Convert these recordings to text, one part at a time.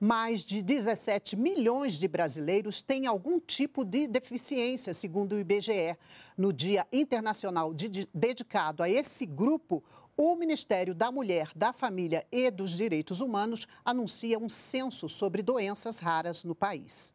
Mais de 17 milhões de brasileiros têm algum tipo de deficiência, segundo o IBGE. No Dia Internacional de, dedicado a esse grupo, o Ministério da Mulher, da Família e dos Direitos Humanos anuncia um censo sobre doenças raras no país.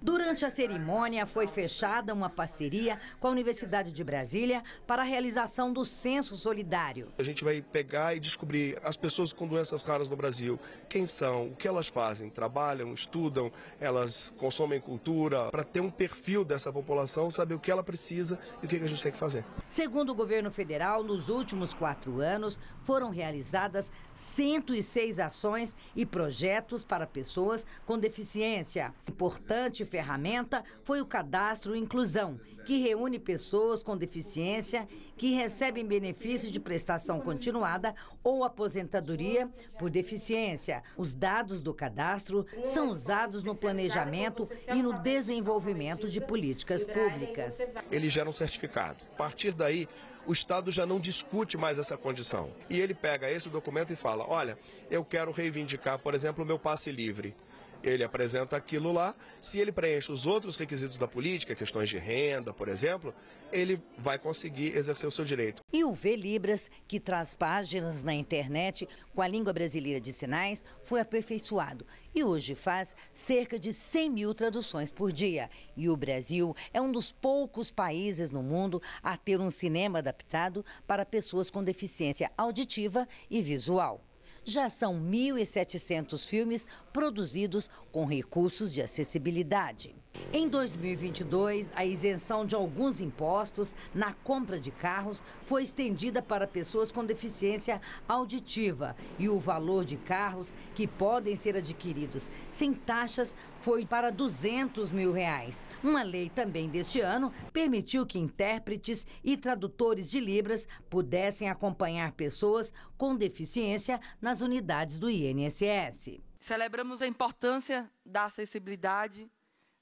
Durante a cerimônia, foi fechada uma parceria com a Universidade de Brasília para a realização do Censo Solidário. A gente vai pegar e descobrir as pessoas com doenças raras no Brasil, quem são, o que elas fazem, trabalham, estudam, elas consomem cultura, para ter um perfil dessa população, saber o que ela precisa e o que a gente tem que fazer. Segundo o governo federal, nos últimos quatro anos foram realizadas 106 ações e projetos para pessoas com deficiência. Importante ferramenta foi o Cadastro Inclusão, que reúne pessoas com deficiência que recebem benefícios de prestação continuada ou aposentadoria por deficiência. Os dados do cadastro são usados no planejamento e no desenvolvimento de políticas públicas. Ele gera um certificado. A partir daí, o Estado já não discute mais essa condição. E ele pega esse documento e fala: olha, eu quero reivindicar, por exemplo, o meu passe livre ele apresenta aquilo lá. Se ele preenche os outros requisitos da política, questões de renda, por exemplo, ele vai conseguir exercer o seu direito. E o V Libras, que traz páginas na internet com a língua brasileira de sinais, foi aperfeiçoado e hoje faz cerca de 100 mil traduções por dia. E o Brasil é um dos poucos países no mundo a ter um cinema adaptado para pessoas com deficiência auditiva e visual já são 1.700 filmes produzidos com recursos de acessibilidade. Em 2022, a isenção de alguns impostos na compra de carros foi estendida para pessoas com deficiência auditiva e o valor de carros que podem ser adquiridos sem taxas foi para 200 mil reais. Uma lei também deste ano permitiu que intérpretes e tradutores de Libras pudessem acompanhar pessoas com deficiência nas unidades do INSS. Celebramos a importância da acessibilidade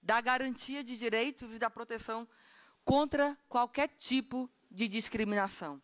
da garantia de direitos e da proteção contra qualquer tipo de discriminação.